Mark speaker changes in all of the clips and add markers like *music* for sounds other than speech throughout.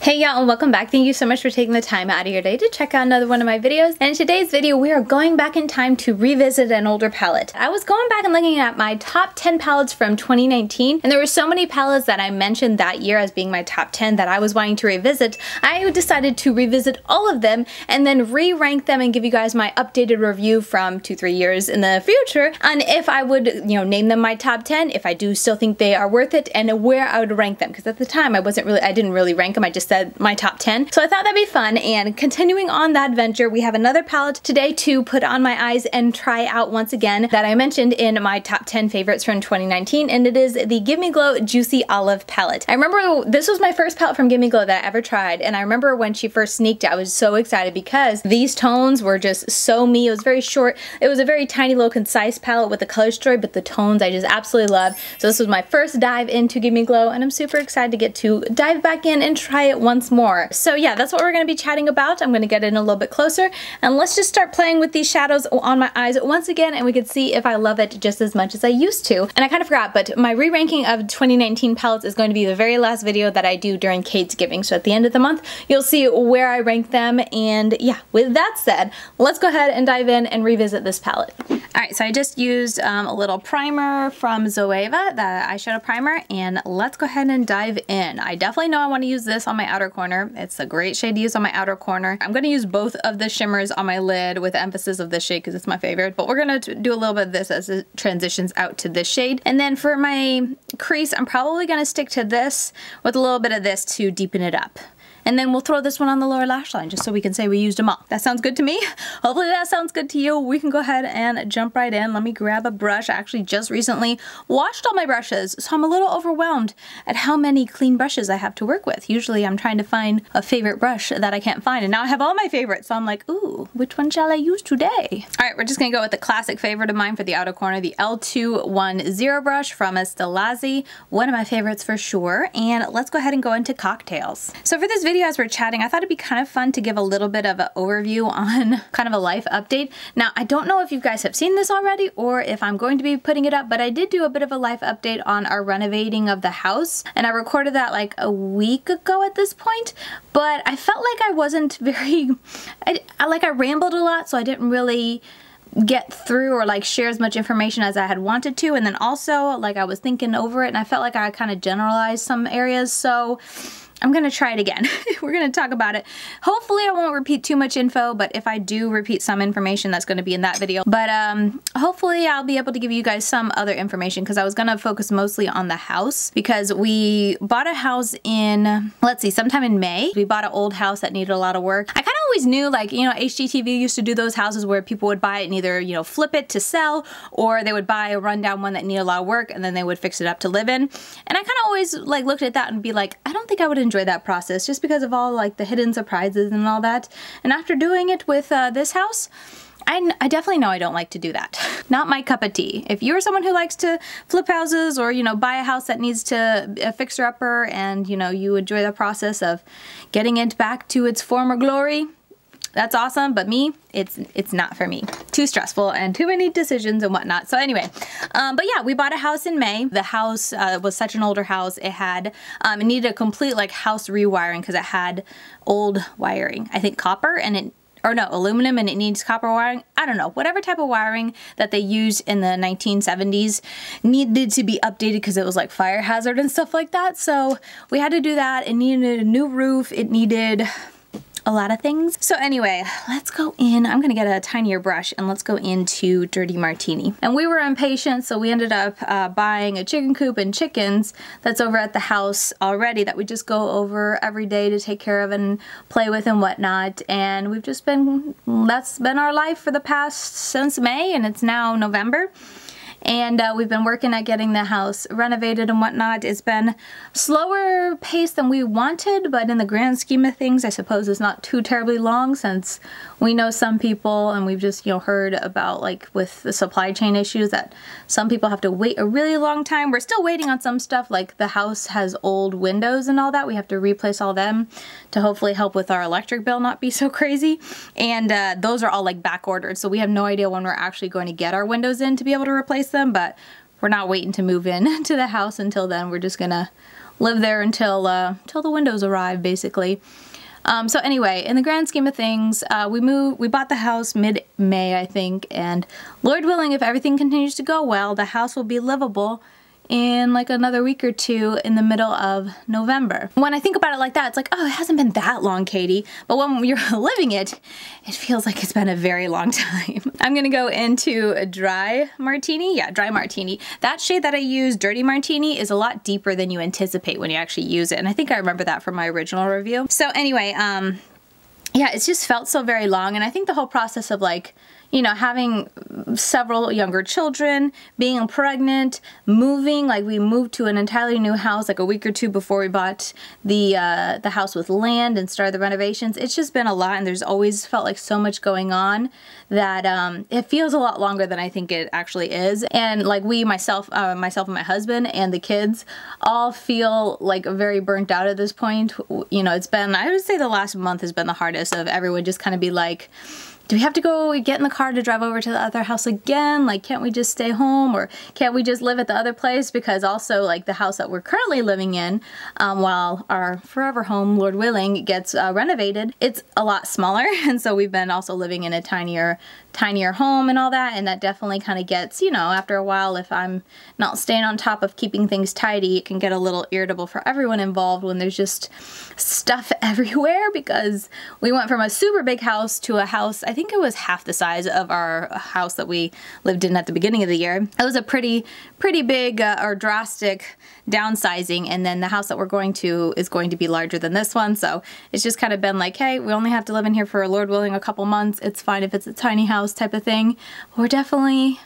Speaker 1: Hey y'all and welcome back. Thank you so much for taking the time out of your day to check out another one of my videos. And in today's video, we are going back in time to revisit an older palette. I was going back and looking at my top 10 palettes from 2019, and there were so many palettes that I mentioned that year as being my top 10 that I was wanting to revisit. I decided to revisit all of them and then re-rank them and give you guys my updated review from two, three years in the future on if I would, you know, name them my top 10, if I do still think they are worth it, and where I would rank them. Because at the time, I wasn't really, I didn't really rank them. I just said my top 10. So I thought that'd be fun and continuing on that adventure, we have another palette today to put on my eyes and try out once again that I mentioned in my top 10 favorites from 2019 and it is the Give Me Glow Juicy Olive palette. I remember this was my first palette from Give Me Glow that I ever tried and I remember when she first sneaked it, I was so excited because these tones were just so me. It was very short. It was a very tiny little concise palette with the color story but the tones I just absolutely love. So this was my first dive into Give Me Glow and I'm super excited to get to dive back in and try it once more. So yeah, that's what we're going to be chatting about. I'm going to get in a little bit closer and let's just start playing with these shadows on my eyes once again and we can see if I love it just as much as I used to. And I kind of forgot, but my re-ranking of 2019 palettes is going to be the very last video that I do during Kate's Giving. So at the end of the month, you'll see where I rank them. And yeah, with that said, let's go ahead and dive in and revisit this palette. All right, so I just used um, a little primer from Zoeva, the eyeshadow primer, and let's go ahead and dive in. I definitely know I want to use this on my outer corner. It's a great shade to use on my outer corner. I'm going to use both of the shimmers on my lid with emphasis of this shade because it's my favorite, but we're going to do a little bit of this as it transitions out to this shade. And then for my crease, I'm probably going to stick to this with a little bit of this to deepen it up. And then we'll throw this one on the lower lash line just so we can say we used them all. That sounds good to me. *laughs* Hopefully that sounds good to you. We can go ahead and jump right in. Let me grab a brush. I actually just recently washed all my brushes, so I'm a little overwhelmed at how many clean brushes I have to work with. Usually I'm trying to find a favorite brush that I can't find, and now I have all my favorites, so I'm like, ooh, which one shall I use today? All right, we're just gonna go with the classic favorite of mine for the outer corner, the L210 brush from Estelazzi, one of my favorites for sure, and let's go ahead and go into cocktails. So for this video, video as we're chatting, I thought it'd be kind of fun to give a little bit of an overview *laughs* on kind of a life update. Now, I don't know if you guys have seen this already or if I'm going to be putting it up, but I did do a bit of a life update on our renovating of the house, and I recorded that like a week ago at this point, but I felt like I wasn't very, I, I like I rambled a lot, so I didn't really get through or like share as much information as I had wanted to and then also like I was thinking over it and I felt like I kind of generalized some areas so I'm gonna try it again. *laughs* We're gonna talk about it. Hopefully I won't repeat too much info, but if I do repeat some information, that's gonna be in that video. But um, hopefully I'll be able to give you guys some other information because I was gonna focus mostly on the house because we bought a house in, let's see, sometime in May. We bought an old house that needed a lot of work. I kind of always knew like, you know, HGTV used to do those houses where people would buy it and either, you know, flip it to sell or they would buy a rundown one that needed a lot of work and then they would fix it up to live in. And I kind of always like looked at that and be like, I don't think I would enjoy that process just because of all like the hidden surprises and all that. And after doing it with uh, this house, I, I, definitely know I don't like to do that. *laughs* Not my cup of tea. If you're someone who likes to flip houses or, you know, buy a house that needs to a fixer-upper and, you know, you enjoy the process of getting it back to its former glory, that's awesome, but me, it's it's not for me. Too stressful and too many decisions and whatnot. So anyway, um, but yeah, we bought a house in May. The house uh, was such an older house. It had, um, it needed a complete like house rewiring because it had old wiring. I think copper and it or no, aluminum and it needs copper wiring. I don't know. Whatever type of wiring that they used in the 1970s needed to be updated because it was like fire hazard and stuff like that. So we had to do that. It needed a new roof. It needed a lot of things. So anyway, let's go in. I'm gonna get a tinier brush and let's go into Dirty Martini. And we were impatient, so we ended up uh, buying a chicken coop and chickens that's over at the house already that we just go over every day to take care of and play with and whatnot. And we've just been, that's been our life for the past, since May, and it's now November and uh, we've been working at getting the house renovated and whatnot. It's been slower pace than we wanted, but in the grand scheme of things, I suppose it's not too terribly long since we know some people and we've just, you know, heard about like with the supply chain issues that some people have to wait a really long time. We're still waiting on some stuff like the house has old windows and all that. We have to replace all them to hopefully help with our electric bill not be so *laughs* crazy. And uh, those are all like back ordered. So we have no idea when we're actually going to get our windows in to be able to replace them, but we're not waiting to move in *laughs* to the house until then. We're just gonna live there until, uh, until the windows arrive, basically. Um, so anyway, in the grand scheme of things, uh, we moved, we bought the house mid-May, I think, and Lord willing, if everything continues to go well, the house will be livable in like another week or two in the middle of November. When I think about it like that, it's like, oh, it hasn't been that long, Katie. But when *laughs* you're living it, it feels like it's been a very long time. *laughs* I'm gonna go into a dry martini. Yeah, dry martini. That shade that I use, dirty martini, is a lot deeper than you anticipate when you actually use it. And I think I remember that from my original review. So anyway, um, yeah, it's just felt so very long. And I think the whole process of like, you know, having several younger children, being pregnant, moving, like we moved to an entirely new house like a week or two before we bought the uh, the house with land and started the renovations. It's just been a lot and there's always felt like so much going on that um, it feels a lot longer than I think it actually is. And like we, myself, uh, myself and my husband and the kids all feel like very burnt out at this point. You know, it's been, I would say the last month has been the hardest of everyone just kind of be like, do we have to go get in the car to drive over to the other house again? Like, can't we just stay home or can't we just live at the other place? Because also, like, the house that we're currently living in, um, while our forever home, Lord willing, gets uh, renovated, it's a lot smaller. *laughs* And so we've been also living in a tinier tinier home and all that and that definitely kind of gets you know after a while if I'm not staying on top of keeping things tidy it can get a little irritable for everyone involved when there's just stuff *laughs* everywhere because we went from a super big house to a house I think it was half the size of our house that we lived in at the beginning of the year. It was a pretty pretty big uh, or drastic downsizing and then the house that we're going to is going to be larger than this one. So it's just kind of been like hey we only have to live in here for Lord willing a couple months. It's fine if it's a tiny house type of thing. We're definitely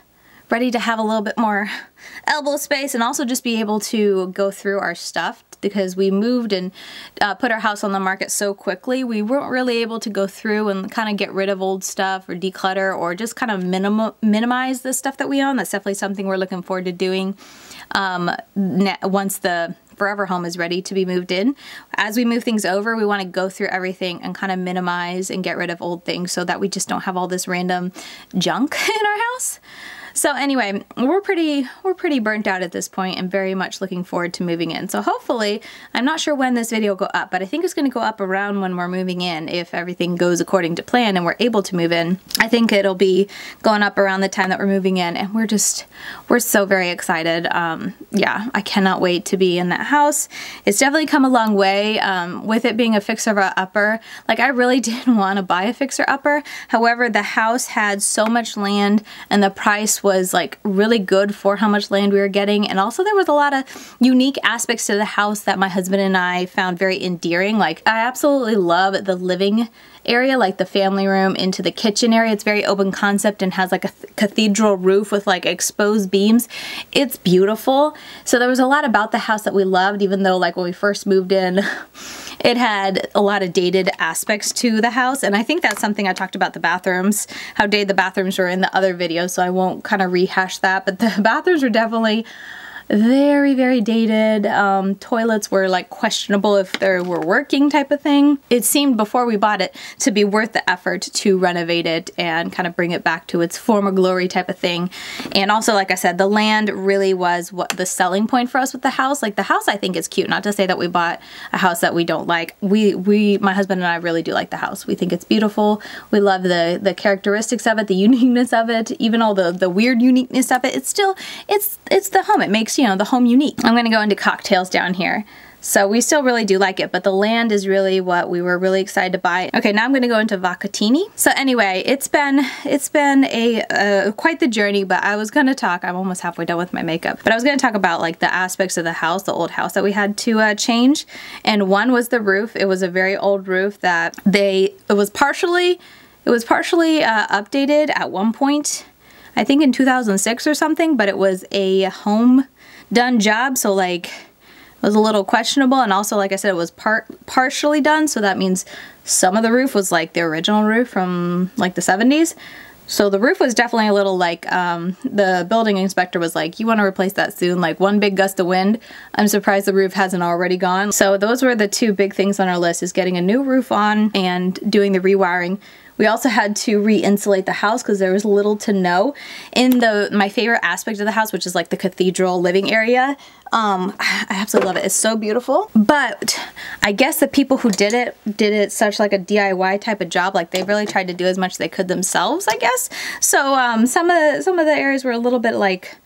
Speaker 1: ready to have a little bit more *laughs* elbow space and also just be able to go through our stuff because we moved and uh, put our house on the market so quickly we weren't really able to go through and kind of get rid of old stuff or declutter or just kind of minim minimize the stuff that we own that's definitely something we're looking forward to doing um, once the forever home is ready to be moved in. As we move things over, we want to go through everything and kind of minimize and get rid of old things so that we just don't have all this random junk *laughs* in our house. So anyway, we're pretty we're pretty burnt out at this point and very much looking forward to moving in. So hopefully, I'm not sure when this video will go up, but I think it's going to go up around when we're moving in if everything goes according to plan and we're able to move in. I think it'll be going up around the time that we're moving in and we're just we're so very excited. Um, yeah, I cannot wait to be in that house. It's definitely come a long way um, with it being a fixer-upper. Like I really *laughs* didn't want to buy a fixer-upper. However, the house had so much land and the price was like really good for how much land we were getting and also there was a lot of unique aspects to the house that my husband and I found very endearing. Like I absolutely love the living area, like the family room into the kitchen area. It's very open concept and has like a cathedral roof with like exposed beams. It's beautiful. So there was a lot about the house that we loved, even though like when we first moved in, *laughs* it had a lot of dated aspects to the house. And I think that's something I talked about the bathrooms, how dated the bathrooms were in the other video. So I won't kind of rehash that, but the *laughs* bathrooms were definitely very, very dated. Um, toilets were like questionable if they were working type of thing. It seemed before we bought it to be worth the effort to renovate it and kind of bring it back to its former glory type of thing. And also, like I said, the land really was what the selling point for us with the house. Like the house I think is cute. Not to say that we bought a house that we don't like. We, we my husband and I really do like the house. We think it's beautiful. We love the, the characteristics of it, the *laughs* uniqueness of it, even all the, the weird uniqueness of it. It's still, it's, it's the home. It makes you you know, the home unique. I'm gonna go into cocktails down here. So we still really do like it, but the land is really what we were really excited to buy. Okay, now I'm gonna go into Vacatini. So anyway, it's been it's been a uh, quite the journey, but I was gonna talk, I'm almost halfway done with my makeup, but I was gonna talk about like the aspects of the house, the old house that we had to uh, change. And one was the roof. It was a very old roof that they, it was partially, it was partially uh, updated at one point, I think in 2006 or something, but it was a home done job. So like it was a little questionable. And also, like I said, it was part partially done. So that means some of the roof was like the original roof from like the 70s. So the roof was definitely a little like, um, the building inspector was like, you want to replace that soon, like one big gust of wind. I'm surprised the roof hasn't already gone. So those were the two big things on our list is getting a new roof on and doing the rewiring. We also had to re-insulate the house because there was little to no in the my favorite aspect of the house, which is like the cathedral living area. Um, I absolutely love it. It's so beautiful. But I guess the people who did it did it such like a DIY type of job. Like they really tried to do as much as they could themselves, I guess. So um, some of the, some of the areas were a little bit like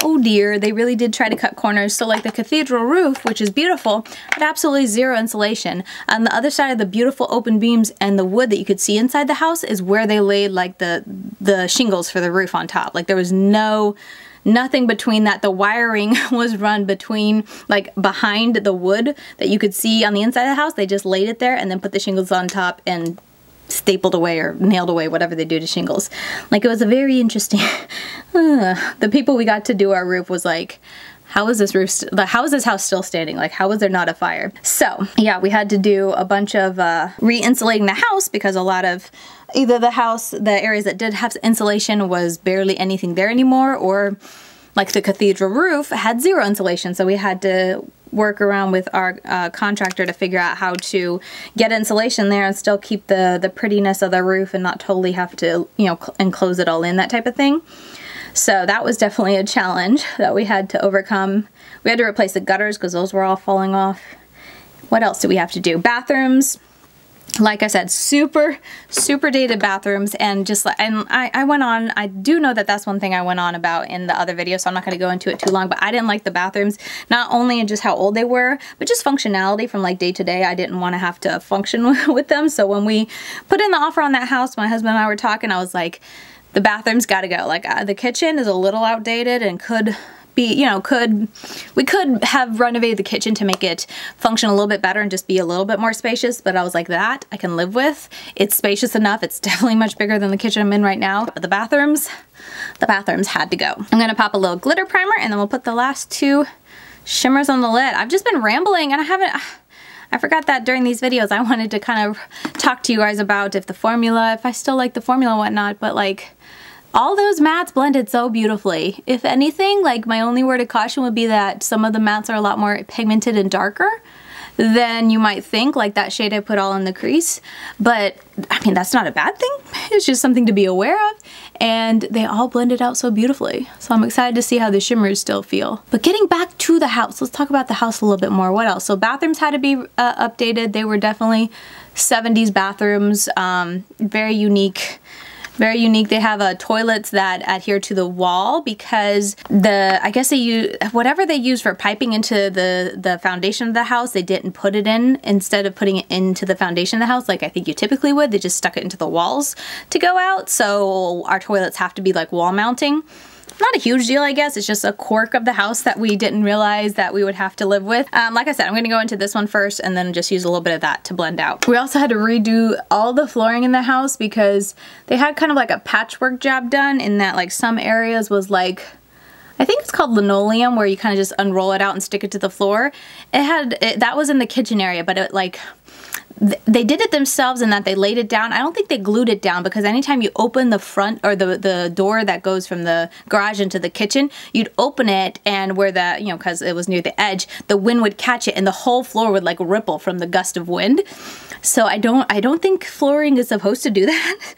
Speaker 1: oh dear, they really did try to cut corners. So like the cathedral roof, which is beautiful, had absolutely zero insulation. On the other side of the beautiful open beams and the wood that you could see inside the house is where they laid like the, the shingles for the roof on top. Like there was no nothing between that. The wiring *laughs* was run between, like behind the wood that you could see on the inside of the house. They just laid it there and then put the shingles on top and stapled away or nailed away, whatever they do to shingles. Like it was a very interesting, *laughs* the people we got to do our roof was like, how is this roof, how is this house still standing? Like how was there not a fire? So yeah, we had to do a bunch of uh, re-insulating the house because a lot of either the house, the areas that did have insulation was barely anything there anymore or like the cathedral roof had zero insulation. So we had to work around with our uh, contractor to figure out how to get insulation there and still keep the, the prettiness of the roof and not totally have to, you know, enclose it all in, that type of thing. So that was definitely a challenge that we had to overcome. We had to replace the gutters because those were all falling off. What else did we have to do? Bathrooms like I said, super, super dated bathrooms and just like, and I, I went on, I do know that that's one thing I went on about in the other video, so I'm not going to go into it too long, but I didn't like the bathrooms, not only in just how old they were, but just functionality from like day to day. I didn't want to have to function *laughs* with them, so when we put in the offer on that house, my husband and I were talking, I was like, the bathroom's got to go. Like, uh, the kitchen is a little outdated and could be, you know, could, we could have renovated the kitchen to make it function a little bit better and just be a little bit more spacious, but I was like, that I can live with. It's spacious enough. It's *laughs* definitely much bigger than the kitchen I'm in right now. But the bathrooms, the bathrooms had to go. I'm gonna pop a little glitter primer and then we'll put the last two shimmers on the lid. I've just been rambling and I haven't, *sighs* I forgot that during these videos I wanted to kind of talk to you guys about if the formula, if I still like the formula and whatnot, but like, all those mattes blended so beautifully. If anything, like my only word of caution would be that some of the mattes are a lot more pigmented and darker than you might think, like that shade I put all in the crease. But, I mean, that's not a bad thing. *laughs* It's just something to be aware of. And they all blended out so beautifully. So I'm excited to see how the shimmers still feel. But getting back to the house, let's talk about the house a little bit more. What else? So bathrooms had to be uh, updated. They were definitely 70s bathrooms, um, very unique very unique. They have uh, toilets that adhere to the wall because the, I guess they use, whatever they use for piping into the, the foundation of the house, they didn't put it in instead of putting it into the foundation of the house like I think you typically would. They just stuck it into the walls to go out. So our toilets have to be like wall mounting not a huge deal, I guess. It's just a quirk of the house that we didn't realize that we would have to live with. Um, like I said, I'm going to go into this one first and then just use a little bit of that to blend out. We also had to redo all the flooring in the house because they had kind of like a patchwork job done in that like some areas was like I think it's called linoleum where you kind of just unroll it out and stick it to the floor. It had, it, that was in the kitchen area, but it like, they did it themselves in that they laid it down. I don't think they glued it down because anytime you open the front or the, the door that goes from the garage into the kitchen, you'd open it and where the, you know, because it was near the edge, the wind would catch it and the whole floor would like ripple from the gust of wind. So I don't, I don't think flooring is supposed to do *laughs* that.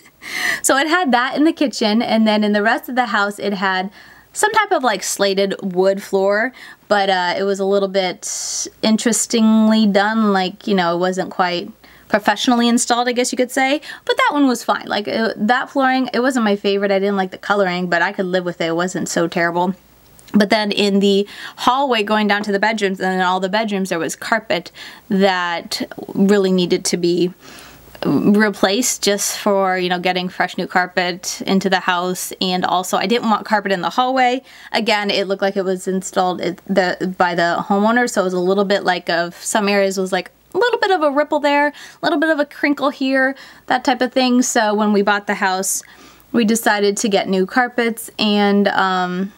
Speaker 1: so it had that in the kitchen and then in the rest of the house it had some type of like slated wood floor, but uh, it was a little bit interestingly done, like, you know, it wasn't quite professionally installed, I guess you could say, but that one was fine. Like, it, that flooring, it wasn't my favorite. I didn't like the coloring, but I could live with it. It wasn't so terrible. But then in the hallway going down to the bedrooms and in all the bedrooms there was carpet that really needed to be replaced just for you know getting fresh new carpet into the house. And also I didn't want carpet in the hallway. Again it looked like it was installed the by the homeowner so it was a little bit like of some areas was like a little bit of a ripple there a little bit of a crinkle here that type of thing. So when we bought the house we decided to get new carpets and um,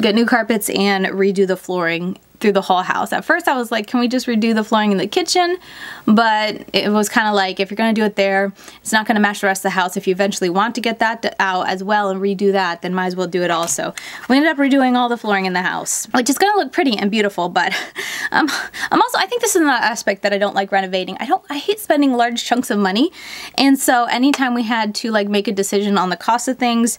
Speaker 1: get new carpets and redo the flooring through the whole house. At first I was like, can we just redo the flooring in the kitchen? But it was kind of like, if you're gonna do it there, it's not gonna match the rest of the house. If you eventually want to get that out as well and redo that, then might as well do it also. We ended up redoing all the flooring in the house, which is gonna look pretty and beautiful, but *laughs* um, I'm also, I think this is another aspect that I don't like renovating. I don't, I hate spending large chunks of money. And so anytime we had to like make a decision on the cost of things,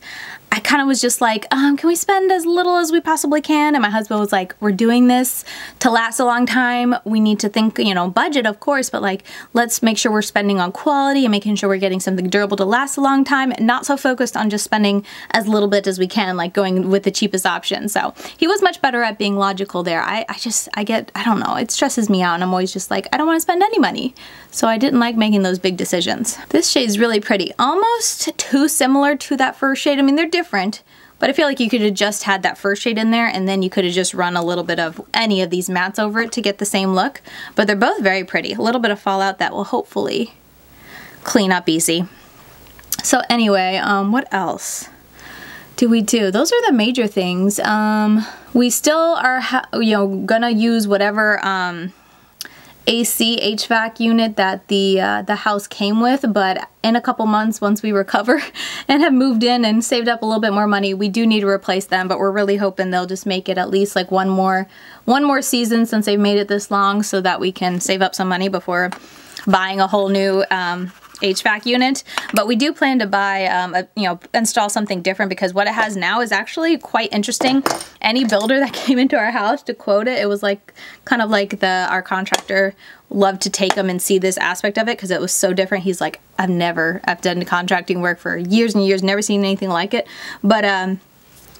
Speaker 1: I kind of was just like, um, can we spend as little as we possibly can? And my husband was like, we're doing this to last a long time. We need to think, you know, budget, of course, but like, let's make sure we're spending on quality and making sure we're getting something durable to last a long time, not so focused on just spending as little bit as we can, like going with the cheapest option. So he was much better at being logical there. I, I just, I get, I don't know, it stresses me out and I'm always just like, I don't want to spend any money. So I didn't like making those big decisions. This shade is really pretty, almost too similar to that first shade. I mean, they're different different, but I feel like you could have just had that first shade in there and then you could have just run a little bit of any of these mattes over it to get the same look. But they're both very pretty. A little bit of fallout that will hopefully clean up easy. So anyway, um, what else do we do? Those are the major things. Um, we still are, you know, gonna use whatever um, AC HVAC unit that the uh, the house came with, but in a couple months, once we recover *laughs* and have moved in and saved up a little bit more money, we do need to replace them, but we're really hoping they'll just make it at least like one more one more season since they've made it this long so that we can save up some money before buying a whole new um, HVAC unit, but we do plan to buy, um, a, you know, install something different because what it has now is actually quite interesting. Any builder that *laughs* came into our house to quote it, it was like kind of like the our contractor loved to take them and see this aspect of it because it was so different. He's like, I've never, I've done contracting work for years and years, never seen anything like it. But um,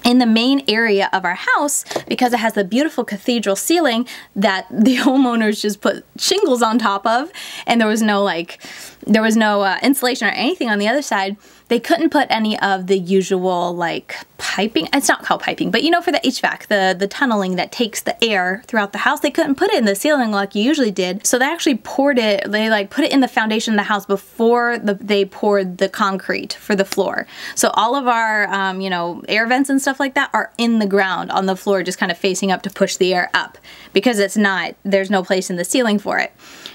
Speaker 1: in the main area of our house because it has the beautiful cathedral ceiling that *laughs* the homeowners just put shingles on top of. And there was no like there was no uh, insulation or anything on the other side they couldn't put any of the usual like piping it's not called piping but you know for the HVAC the the tunneling that takes the air throughout the house they couldn't put it in the ceiling like you usually did. So they actually poured it they like put it in the foundation of the house before the, they poured the concrete for the floor. So all of our um, you know air vents and stuff like that are in the ground on the floor just kind of facing up to push the air up. Because it's not there's no place in the ceiling for it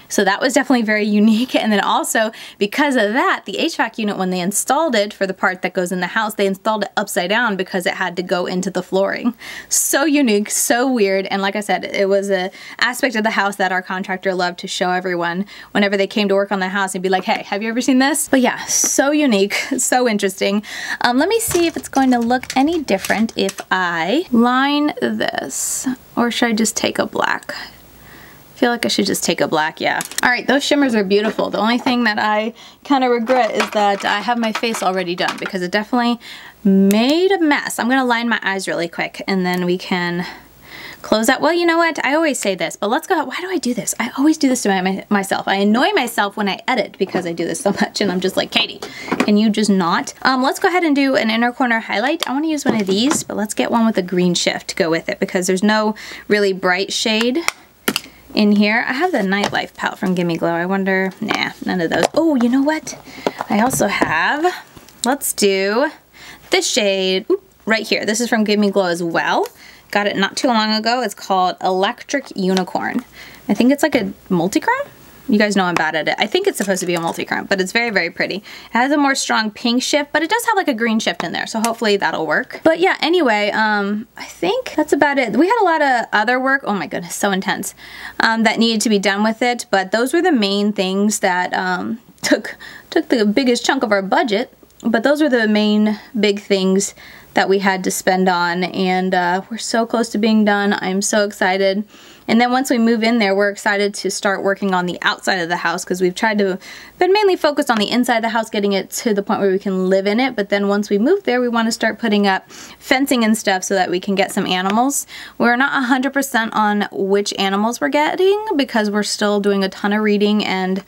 Speaker 1: so that was definitely very unique. And then also because of that, the HVAC unit, when they installed it for the part that goes in the house, they installed it upside down because it had to go into the flooring. So unique, so weird. And like I said, it was a aspect of the house that our contractor loved to show everyone whenever they came to work on the house and be like, hey, have you ever seen this? But yeah, so unique, *laughs* so interesting. Um, let me see if it's going to look any different if I line this. Or should I just take a black? Feel like I should just take a black, yeah. All right, those shimmers are beautiful. The only thing that I kind of regret is that I have my face already done because it definitely made a mess. I'm gonna line my eyes really quick and then we can close out. Well, you know what? I always say this, but let's go. Why do I do this? I always do this to my, myself. I annoy myself when I edit because I do this so *laughs* much and I'm just like, Katie, can you just not? Um, let's go ahead and do an inner corner highlight. I want to use one of these, but let's get one with a green shift to go with it because there's no really bright shade in here. I have the Nightlife palette from Gimme Glow. I wonder, nah, none of those. Oh, you know what? I also have, let's do this shade right here. This is from Gimme Glow as well. Got it not too long ago. It's called Electric Unicorn. I think it's like a multi-chrome? You guys know I'm bad at it. I think it's supposed to be a multi-chrome, but it's very, very pretty. It has a more strong pink shift, but it does have like a green shift in there, so hopefully that'll work. But yeah, anyway, um, I think that's about it. We had a lot of other work, oh my goodness, so intense, um, that needed to be done with it, but those were the main things that um, *laughs* took, took the biggest chunk of our budget, but those were the main big things that we had to spend on, and uh, we're so close to being done. I'm so excited. And then once we move in there, we're excited to start working on the outside of the house because we've tried to, been mainly focused on the inside of the house, getting it to the point where we can live in it. But then once we move there, we want to start putting up fencing and stuff so that we can get some animals. We're not 100% on which animals we're getting because we're still doing a ton of reading and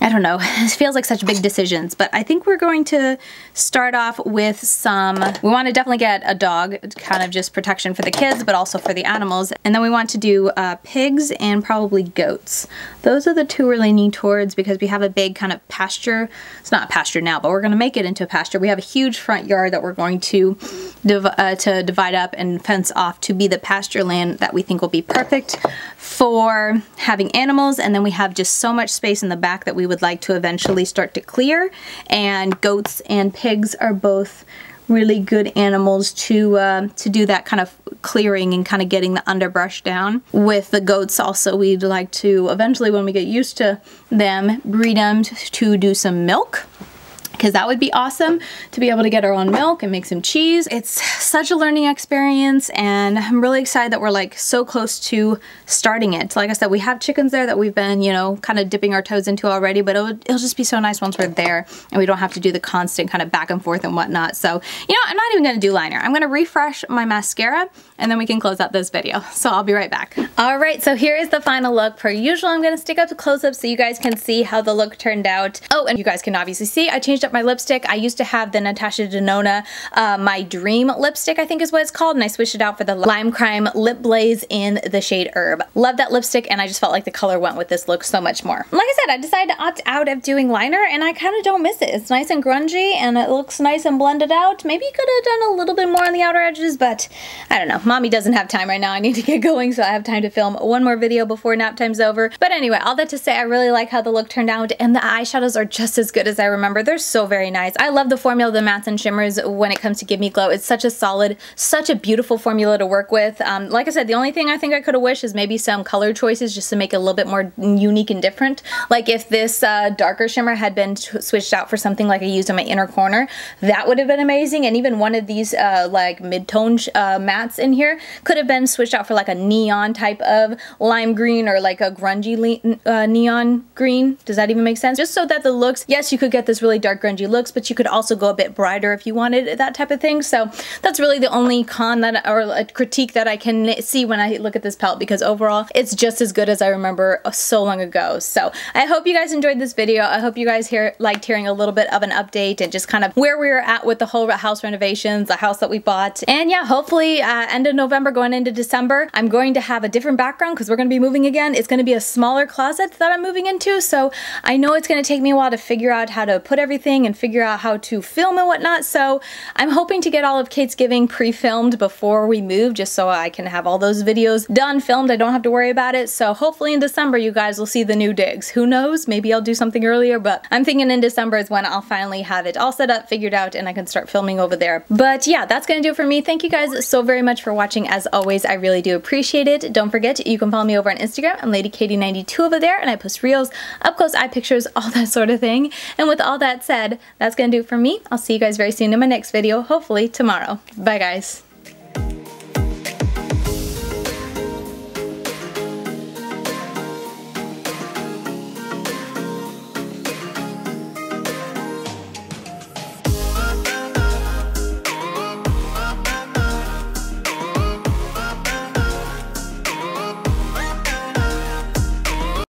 Speaker 1: I don't know, *laughs* it feels like such big decisions, but I think we're going to start off with some, we want to definitely get a dog, kind of just protection for the kids, but also for the animals. And then we want to do uh, pigs and probably goats. Those are the two we're leaning towards because we have a big kind of pasture. It's not pasture now, but we're going to make it into a pasture. We have a huge front yard that we're going to, div uh, to divide up and fence off to be the pasture land that we think will be perfect for having animals. And then we have just so much space in the back that we would like to eventually start to clear. And goats and pigs are both really good animals to uh, to do that kind of clearing and kind of getting the underbrush down. With the goats also we'd like to eventually when we get used to them breed them to do some milk because that would be awesome to be able to get our own milk and make some cheese. It's such a learning experience and I'm really excited that we're like so close to starting it. Like I said, we have chickens there that we've been, you know, kind of dipping our toes into already, but it'll, it'll just be so nice once we're there and we don't have to do the constant kind of back and forth and whatnot. So, you know, I'm not even gonna do liner. I'm gonna refresh my mascara and then we can close out this video. So I'll be right back. All right, so here is the final look. Per usual, I'm gonna stick up the close-up so you guys can see how the look turned out. Oh, and you guys can obviously see I changed up up my lipstick. I used to have the Natasha Denona uh, My Dream lipstick, I think is what it's called, and I switched it out for the Lime Crime Lip Blaze in the shade Herb. Love that lipstick, and I just felt like the color went with this look so much more. Like I said, I decided to opt out of doing liner, and I kind of don't miss it. It's nice and grungy, and it looks nice and blended out. Maybe you could have done a little bit more on the outer edges, but I don't know. Mommy doesn't have time right now. I need to get *laughs* going, so I have time to film one more video before nap time's over. But anyway, all that to say, I really like how the look turned out, and the eyeshadows are just as good as I remember. They're so very nice. I love the formula of the mattes and shimmers when it comes to Give Me Glow. It's such a solid, such a beautiful formula to work with. Um, like I said, the only thing I think I could have wished is maybe some color choices just to make it a little bit more unique and different. Like if this uh, darker shimmer had been switched out for something like I used on my inner corner, that would have been amazing. And even one of these uh, like mid-tone uh, mattes in here could have been switched out for like a neon type of lime green or like a grungy uh, neon green. Does that even make sense? Just so that the looks, yes, you could get this really dark grungy looks, but you could also go a bit brighter if you wanted that type of thing. So that's really the only con that, or a critique that I can see when I look at this palette because overall it's just as good as I remember so long ago. So I hope you guys enjoyed this video. I hope you guys hear, liked hearing a little bit of an update and just kind of where we are at with the whole house renovations, the house that we bought. And yeah, hopefully uh, end of November going into December, I'm going to have a different background because we're going to be moving again. It's going to be a smaller closet that I'm moving into. So I know it's going to take me a while to figure out how to put everything and figure figure out how to film and whatnot. So I'm hoping to get all of Kate's Giving pre-filmed before we move just so I can have all those videos done, filmed. I don't have to worry about it. So hopefully in December you guys will see the new digs. Who knows? Maybe I'll do something earlier, but I'm thinking in December is when I'll finally have it all set up, figured out, and I can start filming over there. But yeah, that's gonna do it for me. Thank you guys so very much for watching. As always, I really do appreciate it. Don't forget, you can follow me over on Instagram. I'm LadyKaty92 over there, and I post reels, up close eye pictures, *laughs* all that sort of thing. And with all that said, that's gonna do it for me. I'll see you guys very soon in my next video, hopefully tomorrow. Bye guys.